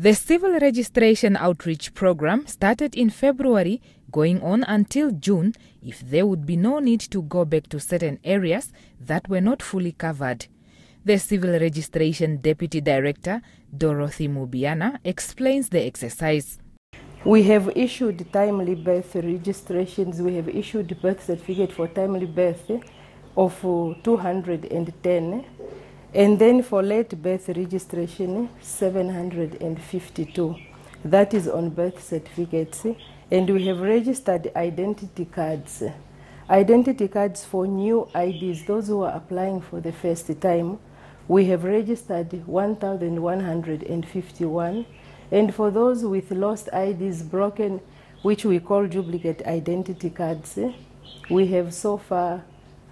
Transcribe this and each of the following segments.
The civil registration outreach program started in February, going on until June, if there would be no need to go back to certain areas that were not fully covered. The Civil Registration Deputy Director, Dorothy Mubiana, explains the exercise. We have issued timely birth registrations. We have issued birth certificate for timely birth of 210 and then for late birth registration 752 that is on birth certificates. And we have registered identity cards. Identity cards for new IDs those who are applying for the first time we have registered 1151 and for those with lost IDs broken which we call duplicate identity cards we have so far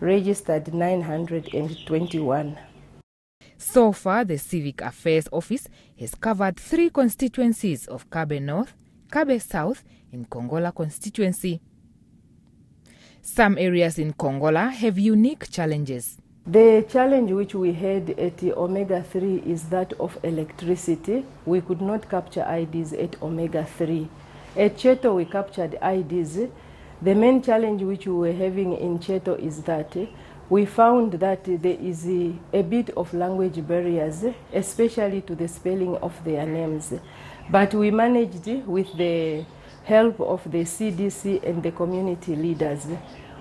registered 921 So far, the Civic Affairs Office has covered three constituencies of Kabbe North, Kabbe South, and Kongola constituency. Some areas in Kongola have unique challenges. The challenge which we had at Omega 3 is that of electricity. We could not capture IDs at Omega 3. At Cheto, we captured IDs. The main challenge which we were having in Cheto is that we found that there is a, bit of language barriers, especially to the spelling of their names. But we managed with the help of the CDC and the community leaders.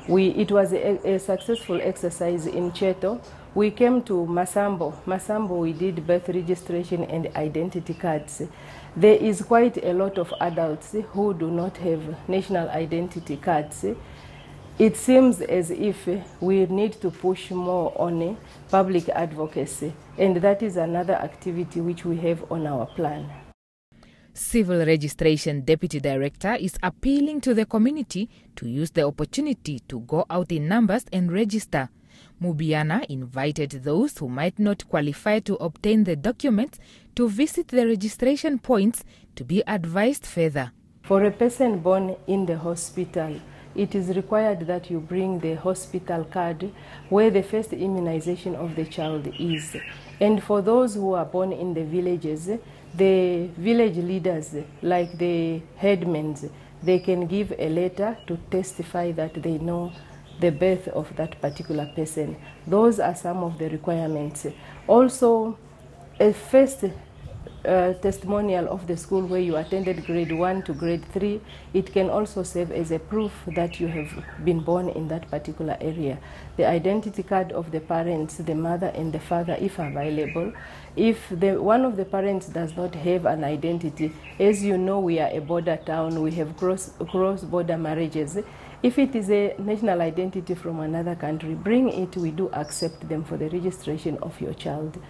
We, it was a, a successful exercise in Cheto. We came to Masambo. Masambo, we did birth registration and identity cards. There is quite a lot of adults who do not have national identity cards. It seems as if we need to push more on public advocacy, and that is another activity which we have on our plan. Civil Registration Deputy Director is appealing to the community to use the opportunity to go out in numbers and register. Mubiana invited those who might not qualify to obtain the documents to visit the registration points to be advised further. For a person born in the hospital, it is required that you bring the hospital card where the first immunization of the child is. And for those who are born in the villages, the village leaders, like the headmen, they can give a letter to testify that they know the birth of that particular person. Those are some of the requirements. Also, a first uh, testimonial of the school where you attended grade 1 to grade 3, it can also serve as a proof that you have been born in that particular area. The identity card of the parents, the mother and the father, if available. If the, one of the parents does not have an identity, as you know, we are a border town, we have cross, cross border marriages. If it is a national identity from another country, bring it, we do accept them for the registration of your child.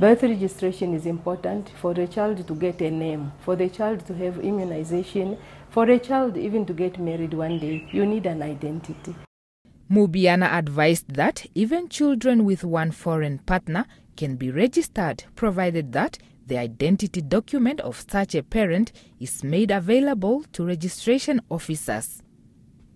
Birth registration is important for the child to get a name, for the child to have immunization, for a child even to get married one day, you need an identity. Mubiana advised that even children with one foreign partner can be registered provided that the identity document of such a parent is made available to registration officers.